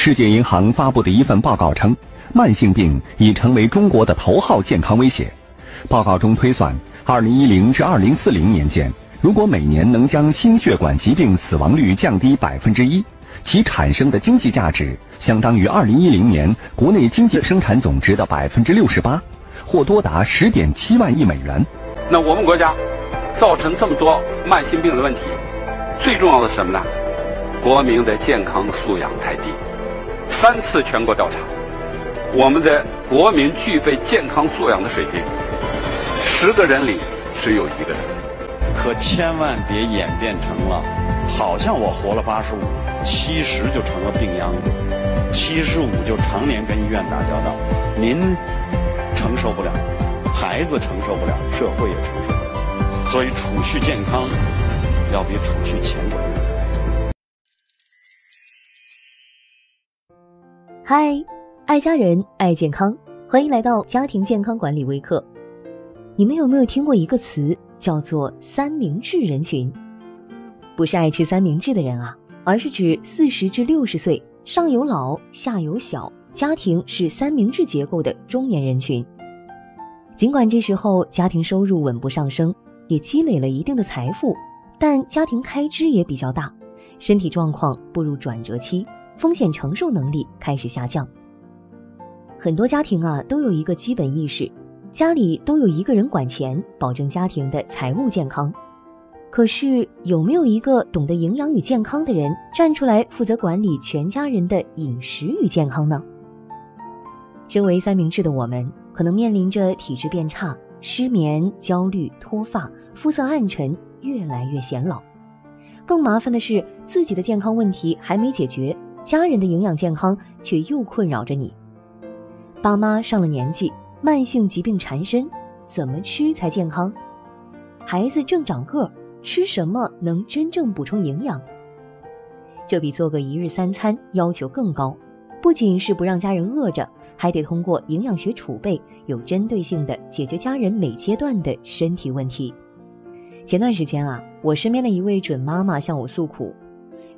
世界银行发布的一份报告称，慢性病已成为中国的头号健康威胁。报告中推算，2010至2040年间，如果每年能将心血管疾病死亡率降低百分之一，其产生的经济价值相当于2010年国内经济生产总值的百分之六十八，或多达十点七万亿美元。那我们国家造成这么多慢性病的问题，最重要的是什么呢？国民的健康素养太低。三次全国调查，我们的国民具备健康素养的水平，十个人里只有一个人。可千万别演变成了，好像我活了八十五，七十就成了病秧子，七十五就常年跟医院打交道。您承受不了，孩子承受不了，社会也承受不了。所以储蓄健康，要比储蓄钱管嗨，爱家人，爱健康，欢迎来到家庭健康管理微课。你们有没有听过一个词，叫做“三明治人群”？不是爱吃三明治的人啊，而是指四十至六十岁，上有老，下有小，家庭是三明治结构的中年人群。尽管这时候家庭收入稳步上升，也积累了一定的财富，但家庭开支也比较大，身体状况步入转折期。风险承受能力开始下降。很多家庭啊都有一个基本意识，家里都有一个人管钱，保证家庭的财务健康。可是有没有一个懂得营养与健康的人站出来负责管理全家人的饮食与健康呢？身为三明治的我们，可能面临着体质变差、失眠、焦虑、脱发、肤色暗沉、越来越显老。更麻烦的是，自己的健康问题还没解决。家人的营养健康却又困扰着你，爸妈上了年纪，慢性疾病缠身，怎么吃才健康？孩子正长个，吃什么能真正补充营养？这比做个一日三餐要求更高，不仅是不让家人饿着，还得通过营养学储备，有针对性的解决家人每阶段的身体问题。前段时间啊，我身边的一位准妈妈向我诉苦。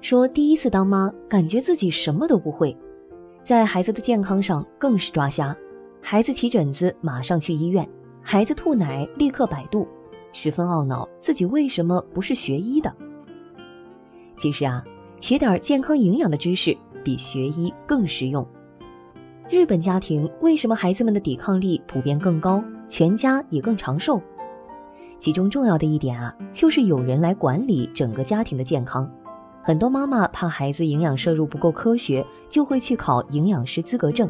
说第一次当妈，感觉自己什么都不会，在孩子的健康上更是抓瞎。孩子起疹子，马上去医院；孩子吐奶，立刻百度，十分懊恼自己为什么不是学医的。其实啊，学点健康营养的知识比学医更实用。日本家庭为什么孩子们的抵抗力普遍更高，全家也更长寿？其中重要的一点啊，就是有人来管理整个家庭的健康。很多妈妈怕孩子营养摄入不够科学，就会去考营养师资格证。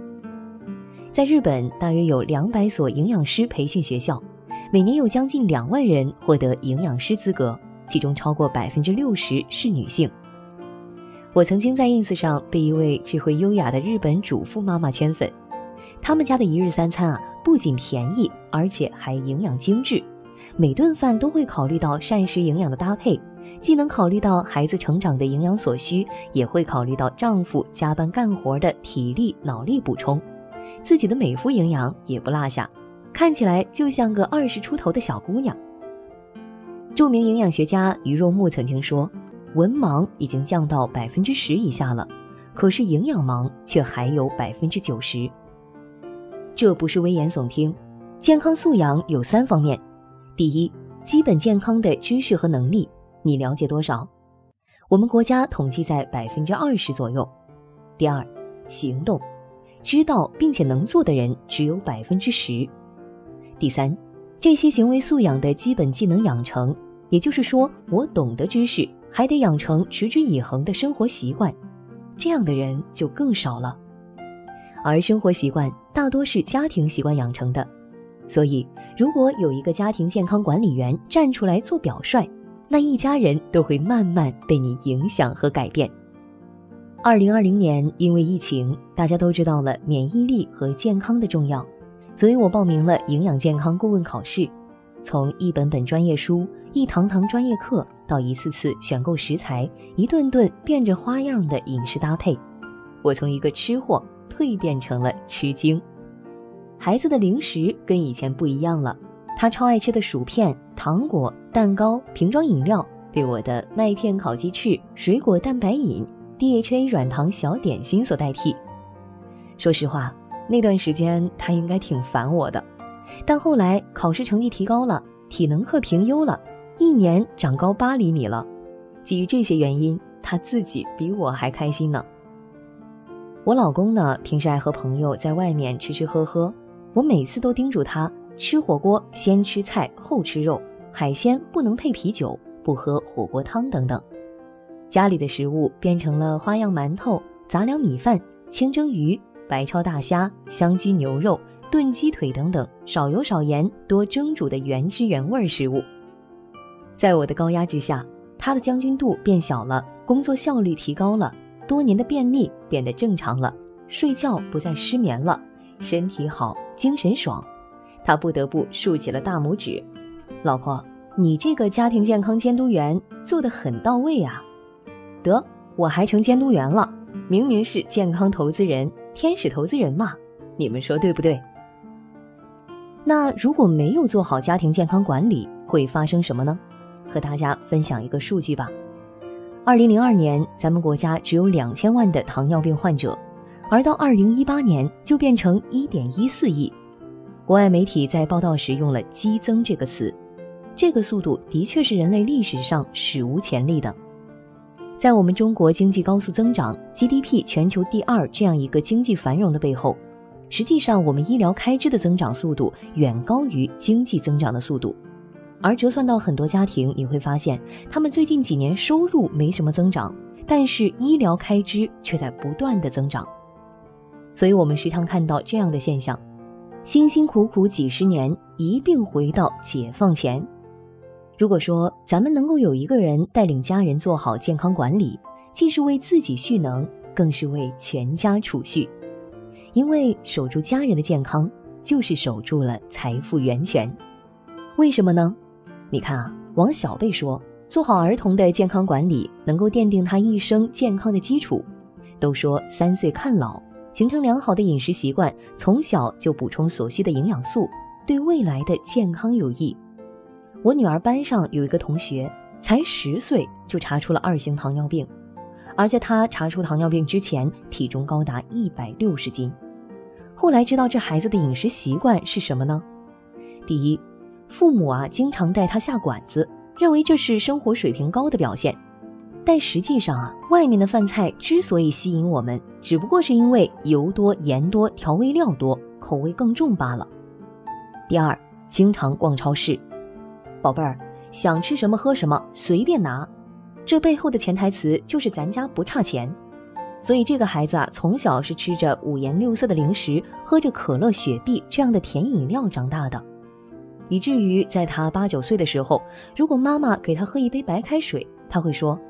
在日本，大约有两百所营养师培训学校，每年有将近两万人获得营养师资格，其中超过百分之六十是女性。我曾经在 ins 上被一位智慧优雅的日本主妇妈妈圈粉，他们家的一日三餐啊，不仅便宜，而且还营养精致，每顿饭都会考虑到膳食营养的搭配。既能考虑到孩子成长的营养所需，也会考虑到丈夫加班干活的体力脑力补充，自己的美肤营养也不落下，看起来就像个二十出头的小姑娘。著名营养学家于若木曾经说：“文盲已经降到百分之十以下了，可是营养盲却还有百分之九十。”这不是危言耸听，健康素养有三方面：第一，基本健康的知识和能力。你了解多少？我们国家统计在百分之二十左右。第二，行动，知道并且能做的人只有百分之十。第三，这些行为素养的基本技能养成，也就是说，我懂得知识，还得养成持之以恒的生活习惯，这样的人就更少了。而生活习惯大多是家庭习惯养成的，所以如果有一个家庭健康管理员站出来做表率。那一家人都会慢慢被你影响和改变。二零二零年，因为疫情，大家都知道了免疫力和健康的重要，所以我报名了营养健康顾问考试。从一本本专业书、一堂堂专业课，到一次次选购食材、一顿顿变着花样的饮食搭配，我从一个吃货蜕变成了吃精。孩子的零食跟以前不一样了。他超爱吃的薯片、糖果、蛋糕、瓶装饮料，被我的麦片烤鸡翅、水果蛋白饮、DHA 软糖小点心所代替。说实话，那段时间他应该挺烦我的，但后来考试成绩提高了，体能课评优了，一年长高八厘米了。基于这些原因，他自己比我还开心呢。我老公呢，平时爱和朋友在外面吃吃喝喝，我每次都叮嘱他吃火锅先吃菜后吃肉，海鲜不能配啤酒，不喝火锅汤等等。家里的食物变成了花样馒头、杂粮米饭、清蒸鱼、白焯大虾、香鸡牛肉、炖鸡腿等等少油少盐多蒸煮的原汁原味食物。在我的高压之下，他的将军肚变小了，工作效率提高了。多年的便秘变得正常了，睡觉不再失眠了，身体好，精神爽，他不得不竖起了大拇指。老婆，你这个家庭健康监督员做得很到位啊！得，我还成监督员了，明明是健康投资人，天使投资人嘛，你们说对不对？那如果没有做好家庭健康管理，会发生什么呢？和大家分享一个数据吧。二零零二年，咱们国家只有两千万的糖尿病患者，而到二零一八年就变成一点一四亿。国外媒体在报道时用了“激增”这个词，这个速度的确是人类历史上史无前例的。在我们中国经济高速增长、GDP 全球第二这样一个经济繁荣的背后，实际上我们医疗开支的增长速度远高于经济增长的速度。而折算到很多家庭，你会发现，他们最近几年收入没什么增长，但是医疗开支却在不断的增长。所以，我们时常看到这样的现象：辛辛苦苦几十年，一并回到解放前。如果说咱们能够有一个人带领家人做好健康管理，既是为自己蓄能，更是为全家储蓄。因为守住家人的健康，就是守住了财富源泉。为什么呢？你看啊，王小贝说，做好儿童的健康管理，能够奠定他一生健康的基础。都说三岁看老，形成良好的饮食习惯，从小就补充所需的营养素，对未来的健康有益。我女儿班上有一个同学，才十岁就查出了二型糖尿病，而在她查出糖尿病之前，体重高达一百六十斤。后来知道这孩子的饮食习惯是什么呢？第一。父母啊，经常带他下馆子，认为这是生活水平高的表现。但实际上啊，外面的饭菜之所以吸引我们，只不过是因为油多、盐多、调味料多，口味更重罢了。第二，经常逛超市，宝贝儿，想吃什么喝什么随便拿，这背后的潜台词就是咱家不差钱。所以这个孩子啊，从小是吃着五颜六色的零食，喝着可乐、雪碧这样的甜饮料长大的。以至于在他八九岁的时候，如果妈妈给他喝一杯白开水，他会说：“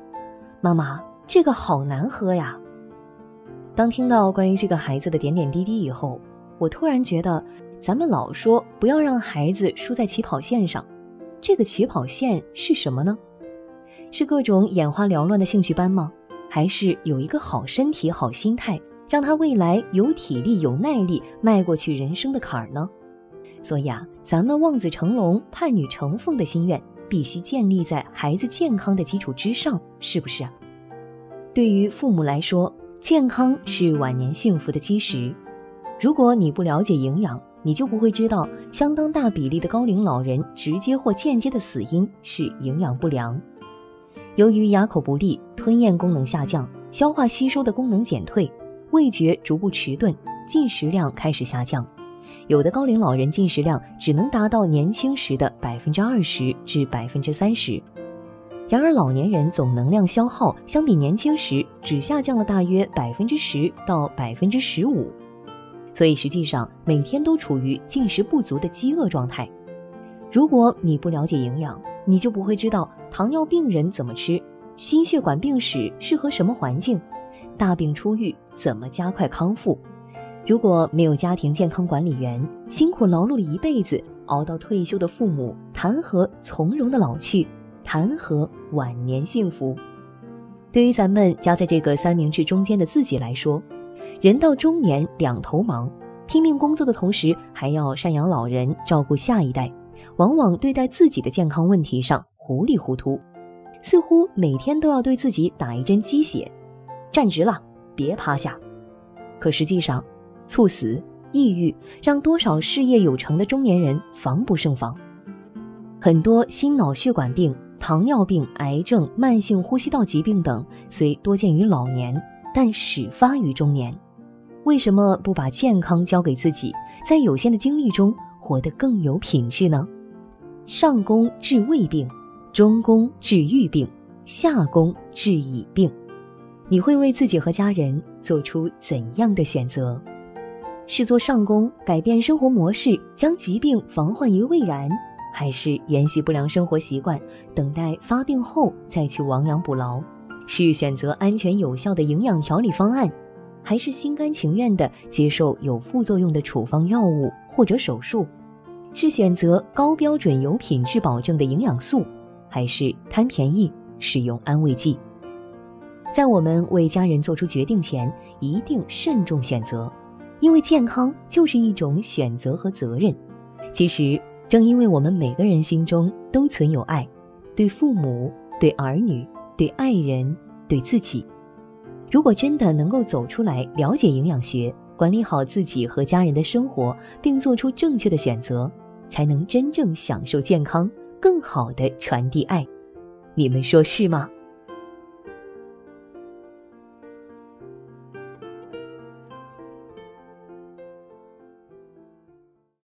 妈妈，这个好难喝呀。”当听到关于这个孩子的点点滴滴以后，我突然觉得，咱们老说不要让孩子输在起跑线上，这个起跑线是什么呢？是各种眼花缭乱的兴趣班吗？还是有一个好身体、好心态，让他未来有体力、有耐力迈过去人生的坎儿呢？所以啊，咱们望子成龙、盼女成凤的心愿，必须建立在孩子健康的基础之上，是不是？对于父母来说，健康是晚年幸福的基石。如果你不了解营养，你就不会知道，相当大比例的高龄老人直接或间接的死因是营养不良。由于牙口不利、吞咽功能下降、消化吸收的功能减退、味觉逐步迟钝、进食量开始下降。有的高龄老人进食量只能达到年轻时的百分之二十至百分之三十，然而老年人总能量消耗相比年轻时只下降了大约百分之十到百分之十五，所以实际上每天都处于进食不足的饥饿状态。如果你不了解营养，你就不会知道糖尿病人怎么吃，心血管病史适合什么环境，大病初愈怎么加快康复。如果没有家庭健康管理员，辛苦劳碌了一辈子，熬到退休的父母，谈何从容的老去？谈何晚年幸福？对于咱们夹在这个三明治中间的自己来说，人到中年两头忙，拼命工作的同时，还要赡养老人、照顾下一代，往往对待自己的健康问题上糊里糊涂，似乎每天都要对自己打一针鸡血。站直了，别趴下。可实际上，猝死、抑郁让多少事业有成的中年人防不胜防。很多心脑血管病、糖尿病、癌症、慢性呼吸道疾病等，虽多见于老年，但始发于中年。为什么不把健康交给自己，在有限的精力中活得更有品质呢？上工治胃病，中工治郁病，下工治已病。你会为自己和家人做出怎样的选择？是做上工，改变生活模式，将疾病防患于未然？还是沿袭不良生活习惯，等待发病后再去亡羊补牢；是选择安全有效的营养调理方案，还是心甘情愿地接受有副作用的处方药物或者手术？是选择高标准有品质保证的营养素，还是贪便宜使用安慰剂？在我们为家人做出决定前，一定慎重选择，因为健康就是一种选择和责任。其实。正因为我们每个人心中都存有爱，对父母、对儿女、对爱人、对自己，如果真的能够走出来，了解营养学，管理好自己和家人的生活，并做出正确的选择，才能真正享受健康，更好的传递爱。你们说是吗？